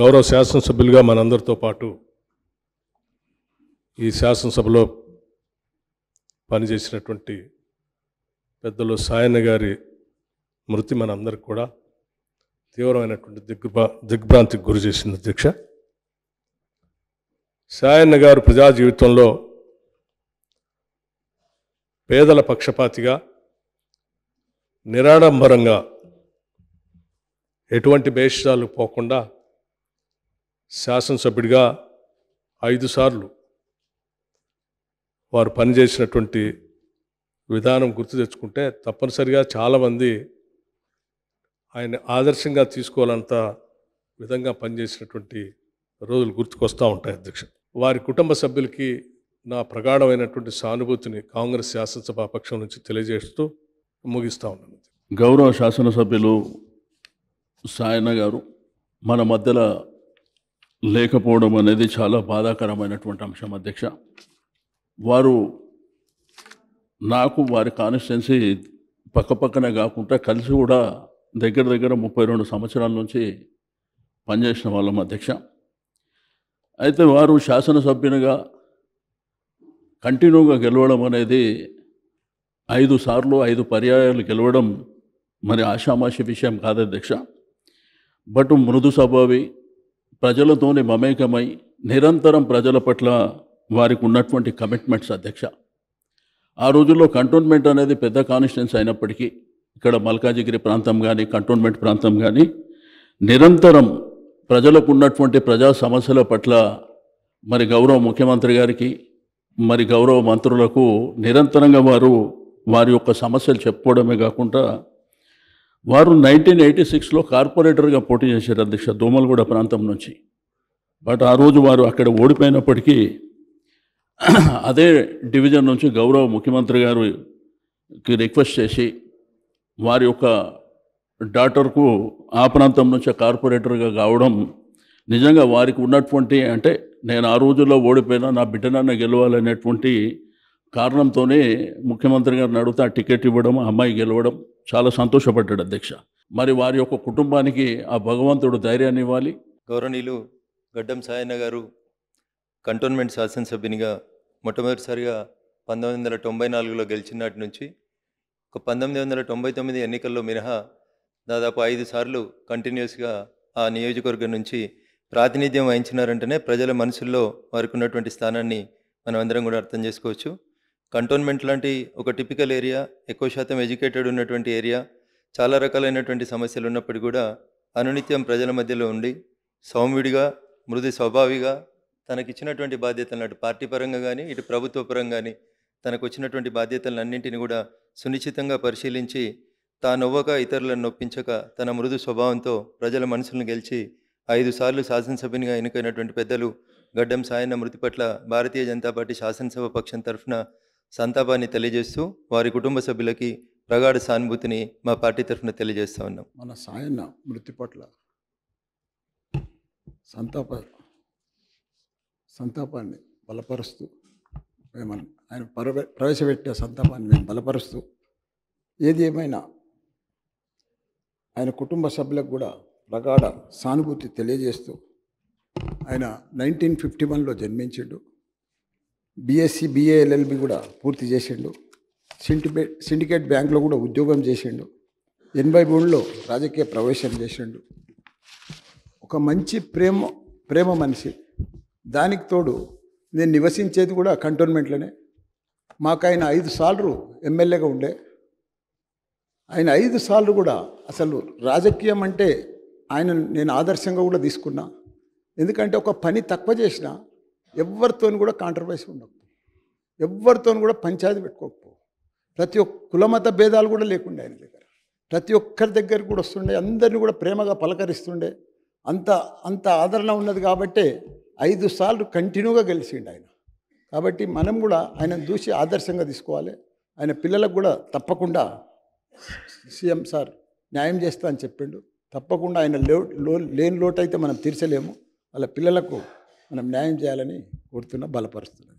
గౌరవ శాసనసభ్యులుగా మనందరితో పాటు ఈ శాసనసభలో పనిచేసినటువంటి పెద్దలు సాయన్న గారి మృతి మనందరికి కూడా తీవ్రమైనటువంటి దిగ్భ్రా దిగ్భ్రాంతికి గురి చేసింది అధ్యక్ష. సాయన్న గారు ప్రజా జీవితంలో పేదల పక్షపాతిగా నిరాడంబరంగా ఎటువంటి భేషాలు పోకుండా శాసనసభ్యుడిగా ఐదు సార్లు వారు పనిచేసినటువంటి విధానం గుర్తు తెచ్చుకుంటే తప్పనిసరిగా చాలామంది ఆయన ఆదర్శంగా తీసుకోవాలంత విధంగా పనిచేసినటువంటి రోజులు గుర్తుకొస్తూ ఉంటాయి అధ్యక్ష. వారి కుటుంబ సభ్యులకి నా ప్రగాఢమైనటువంటి సానుభూతిని కాంగ్రెస్ శాసనసభ పక్షం నుంచి తెలియజేస్తూ ముగిస్తూ ఉన్నాను. గౌరవ శాసనసభ్యులు సాయన గారు మన మధ్యలో లేకపోవడం అనేది చాలా బాధాకరమైనటువంటి అంశం అధ్యక్ష. వారు నాకు వారి కాన్స్టిట్యున్సీ పక్కపక్కనే కాకుండా కలిసి కూడా దగ్గర దగ్గర ముప్పై రెండు సంవత్సరాల నుంచి పనిచేసిన వాళ్ళం అధ్యక్ష. అయితే వారు శాసనసభ్యునిగా కంటిన్యూగా గెలవడం అనేది ఐదు సార్లు ఐదు పర్యాయాలు గెలవడం మరి ఆషామాషి విషయం కాదు అధ్యక్ష. బట్ మృదు స్వభావి ప్రజలతోని మమేకమై నిరంతరం ప్రజల పట్ల వారికి ఉన్నటువంటి కమిట్మెంట్స్ అధ్యక్ష. ఆ రోజుల్లో కంటోన్మెంట్ అనేది పెద్ద కాన్స్టిట్యున్సీ అయినప్పటికీ ఇక్కడ మల్కాజిగిరి ప్రాంతం కానీ కంటోన్మెంట్ ప్రాంతం కానీ నిరంతరం ప్రజలకు ఉన్నటువంటి ప్రజా సమస్యల పట్ల మరి గౌరవ ముఖ్యమంత్రి గారికి మరి గౌరవ మంత్రులకు నిరంతరంగా వారు వారి యొక్క సమస్యలు చెప్పుకోవడమే కాకుండా వారు నైన్టీన్ ఎయిటీ సిక్స్లో కార్పొరేటర్గా పోటీ చేశారు అధ్యక్ష దోమలగూడ ప్రాంతం నుంచి. బట్ ఆ రోజు వారు అక్కడ ఓడిపోయినప్పటికీ అదే డివిజన్ నుంచి గౌరవ ముఖ్యమంత్రి గారుకి రిక్వెస్ట్ చేసి వారి యొక్క డాటర్కు ఆ ప్రాంతం నుంచి కార్పొరేటర్గా కావడం నిజంగా వారికి ఉన్నటువంటి అంటే నేను ఆ రోజుల్లో ఓడిపోయినా నా బిడ్డనన్న గెలవాలనేటువంటి కారణంతోనే ముఖ్యమంత్రి గారిని అడుగుతా టికెట్ ఇవ్వడం అమ్మాయి గెలవడం చాలా సంతోషపడ్డాడు అధ్యక్ష. మరి వారి యొక్క కుటుంబానికి ఆ భగవంతుడు ధైర్యాన్ని ఇవ్వాలి. గౌరవనీయులు గడ్డం సాయన్న గారు కంటోన్మెంట్ శాసనసభ్యునిగా మొట్టమొదటిసారిగా పంతొమ్మిది వందల తొంభై నాలుగులో గెలిచినాటి నుంచి ఒక పంతొమ్మిది వందల తొంభై తొమ్మిది ఎన్నికల్లో మినహా దాదాపు ఐదు సార్లు కంటిన్యూస్గా ఆ నియోజకవర్గం నుంచి ప్రాతినిధ్యం వహించినారంటేనే ప్రజల మనసుల్లో వారికి ఉన్నటువంటి స్థానాన్ని మనం అందరం కూడా అర్థం చేసుకోవచ్చు. కంటోన్మెంట్ లాంటి ఒక టిపికల్ ఏరియా ఎక్కువ శాతం ఎడ్యుకేటెడ్ ఉన్నటువంటి ఏరియా చాలా రకాలైనటువంటి సమస్యలు ఉన్నప్పటికీ కూడా అనునిత్యం ప్రజల మధ్యలో ఉండి సౌమ్యుడిగా మృదు స్వభావిగా తనకిచ్చినటువంటి బాధ్యతలను అటు పార్టీ పరంగా కానీ ఇటు ప్రభుత్వ పరంగా కానీ తనకు వచ్చినటువంటి బాధ్యతలన్నింటిని కూడా సునిశ్చితంగా పరిశీలించి తానొవ్వక ఇతరులను నొప్పించక తన మృదు స్వభావంతో ప్రజల మనసులను గెలిచి ఐదు సార్లు శాసనసభ్యునిగా ఎన్నికైనటువంటి పెద్దలు గడ్డం సాయన్న మృతి పట్ల భారతీయ జనతా పార్టీ శాసనసభ పక్షం తరఫున సంతాపాన్ని తెలియజేస్తూ వారి కుటుంబ సభ్యులకి ప్రగాఢ సానుభూతిని మా పార్టీ తరఫున తెలియజేస్తా ఉన్నాం. మన సాయన్న మృతి పట్ల సంతాప సంతాపాన్ని బలపరుస్తూ మేము ఆయన పరవ ప్రవేశపెట్టే సంతాపాన్ని మేము బలపరుస్తూ ఏది ఏమైనా ఆయన కుటుంబ సభ్యులకు కూడా ప్రగాఢ సానుభూతి తెలియజేస్తూ ఆయన నైన్టీన్ ఫిఫ్టీ వన్లో జన్మించాడు. బీఎస్సీ బీఏఎల్ఎల్బి కూడా పూర్తి చేసిండు. సిండికేట్ సిండికేట్ బ్యాంక్లో కూడా ఉద్యోగం చేసిండు. ఎనభై మూడులో రాజకీయ ప్రవేశం చేసిండు. ఒక మంచి ప్రేమ ప్రేమ మనిషి. దానికి తోడు నేను నివసించేది కూడా కంటోన్మెంట్లోనే. మాకు ఆయన ఐదు సార్లు ఎమ్మెల్యేగా ఉండే. ఆయన ఐదు సార్లు కూడా అసలు రాజకీయం అంటే ఆయన నేను ఆదర్శంగా కూడా తీసుకున్నా. ఎందుకంటే ఒక పని తక్కువ చేసిన ఎవరితోని కూడా కాంట్రవర్సీ ఉండకు. ఎవరితోని కూడా పంచాయతీ పెట్టుకోకపో ప్రతి ఒక్క కులమత భేదాలు కూడా లేకుండే ఆయన దగ్గర. ప్రతి ఒక్కరి దగ్గర కూడా వస్తుండే అందరిని కూడా ప్రేమగా పలకరిస్తుండే. అంత అంత ఆదరణ ఉన్నది కాబట్టే ఐదు సార్లు కంటిన్యూగా గెలిచిండు ఆయన. కాబట్టి మనం కూడా ఆయనను చూసి ఆదర్శంగా తీసుకోవాలి. ఆయన పిల్లలకు కూడా తప్పకుండా సీఎం సార్ న్యాయం చేస్తా అని చెప్పిండు. తప్పకుండా ఆయన లో లో లేని లోటు అయితే మనం తీర్చలేము. వాళ్ళ పిల్లలకు మనం న్యాయం చేయాలని కోరుతున్నా బలపరుస్తున్నది.